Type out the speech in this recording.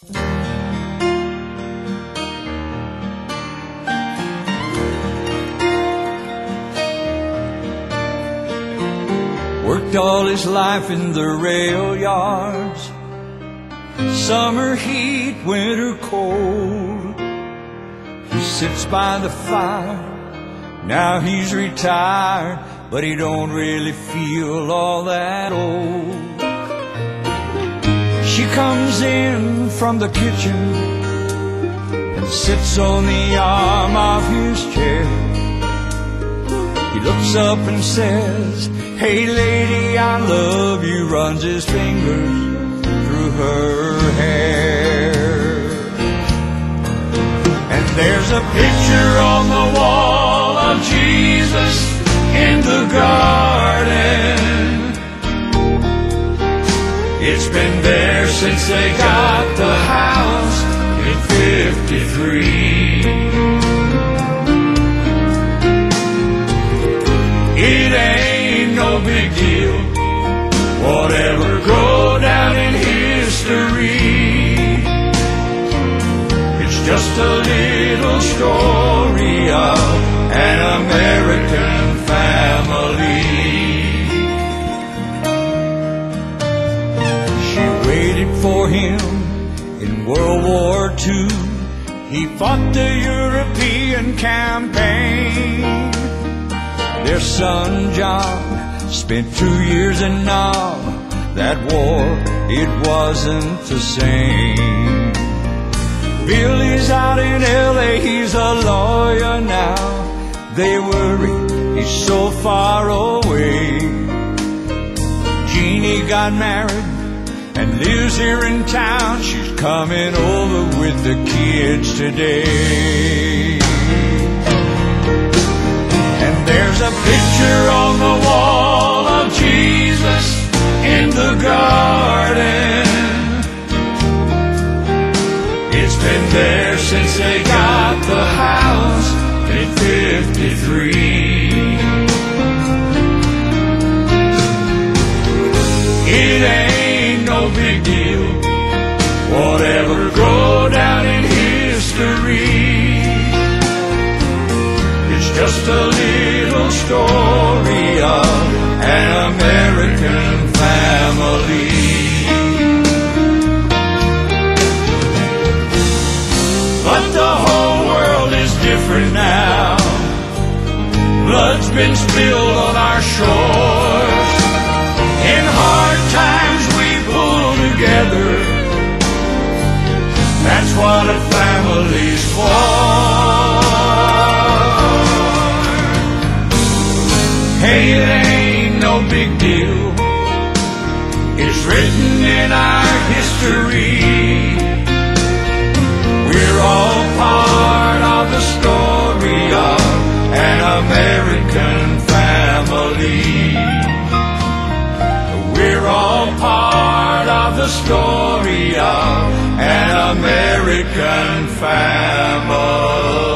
Worked all his life in the rail yards. Summer heat, winter cold. He sits by the fire. Now he's retired, but he don't really feel all that old. She comes in from the kitchen and sits on the arm of his chair. He looks up and says, Hey lady, I love you, runs his fingers through her hair. And there's a picture It's been there since they got the house in 53. It ain't no big deal. Whatever go down in history. It's just a little story for him in World War II. He fought the European campaign. Their son John spent two years in Nam. That war, it wasn't the same. Billy's out in LA, he's a lawyer now. They worry he's so far away. Jeannie got married and lives here in town. She's coming over with the kids today. And there's a picture on the wall of Jesus in the garden. It's been there since they got the house in 53. Story of an American family. But the whole world is different now. Blood's been spilled on our shores. In hard times we pull together. That's what a family's for. Hey, it ain't no big deal. It's written in our history. We're all part of the story of an American family. We're all part of the story of an American family.